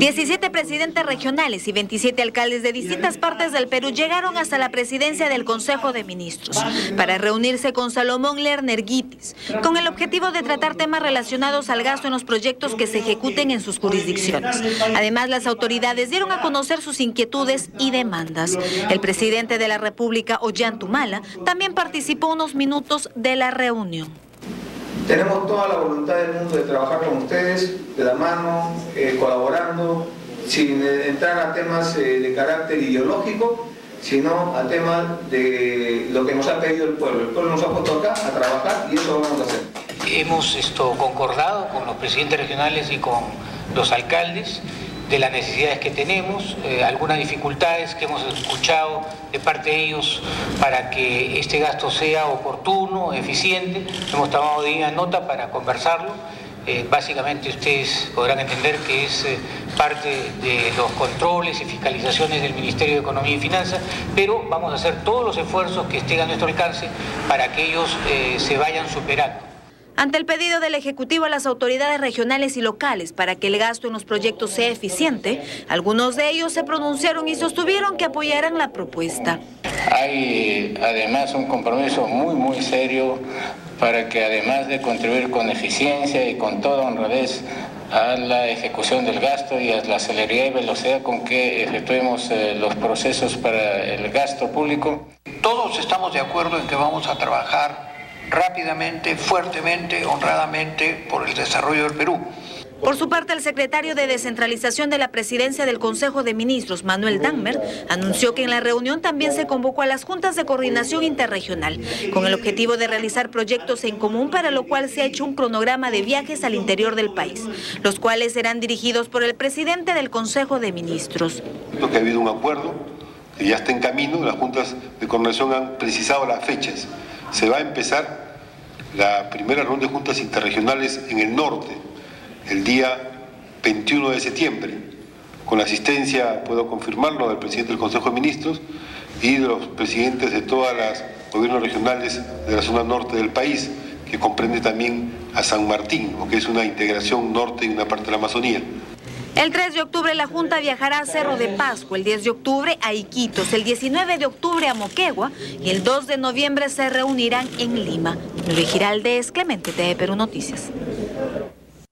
17 presidentes regionales y 27 alcaldes de distintas partes del Perú llegaron hasta la presidencia del Consejo de Ministros para reunirse con Salomón Lerner Guitis, con el objetivo de tratar temas relacionados al gasto en los proyectos que se ejecuten en sus jurisdicciones. Además, las autoridades dieron a conocer sus inquietudes y demandas. El presidente de la República, Ollantumala, también participó unos minutos de la reunión. Tenemos toda la voluntad del mundo de trabajar con ustedes, de la mano, eh, colaborando, sin entrar a temas eh, de carácter ideológico, sino a temas de lo que nos ha pedido el pueblo. El pueblo nos ha puesto acá a trabajar y eso lo vamos a hacer. Hemos esto, concordado con los presidentes regionales y con los alcaldes de las necesidades que tenemos, eh, algunas dificultades que hemos escuchado de parte de ellos para que este gasto sea oportuno, eficiente. Hemos tomado de nota para conversarlo. Eh, básicamente ustedes podrán entender que es eh, parte de los controles y fiscalizaciones del Ministerio de Economía y Finanzas, pero vamos a hacer todos los esfuerzos que estén a nuestro alcance para que ellos se vayan superando. Ante el pedido del Ejecutivo a las autoridades regionales y locales para que el gasto en los proyectos sea eficiente, algunos de ellos se pronunciaron y sostuvieron que apoyarán la propuesta. Hay además un compromiso muy, muy serio para que además de contribuir con eficiencia y con toda honradez a la ejecución del gasto y a la celeridad y velocidad con que efectuemos eh, los procesos para el gasto público. Todos estamos de acuerdo en que vamos a trabajar rápidamente, fuertemente, honradamente por el desarrollo del Perú. Por su parte, el secretario de Descentralización de la Presidencia del Consejo de Ministros, Manuel Danmer, anunció que en la reunión también se convocó a las juntas de coordinación interregional, con el objetivo de realizar proyectos en común, para lo cual se ha hecho un cronograma de viajes al interior del país, los cuales serán dirigidos por el presidente del Consejo de Ministros. Que ha habido un acuerdo, que ya está en camino, las juntas de coordinación han precisado las fechas se va a empezar la primera ronda de juntas interregionales en el norte, el día 21 de septiembre, con la asistencia, puedo confirmarlo, del presidente del Consejo de Ministros y de los presidentes de todos los gobiernos regionales de la zona norte del país, que comprende también a San Martín, que es una integración norte y una parte de la Amazonía. El 3 de octubre la Junta viajará a Cerro de Pascua, el 10 de octubre a Iquitos, el 19 de octubre a Moquegua y el 2 de noviembre se reunirán en Lima. Luis Giraldes, Clemente TV Perú Noticias.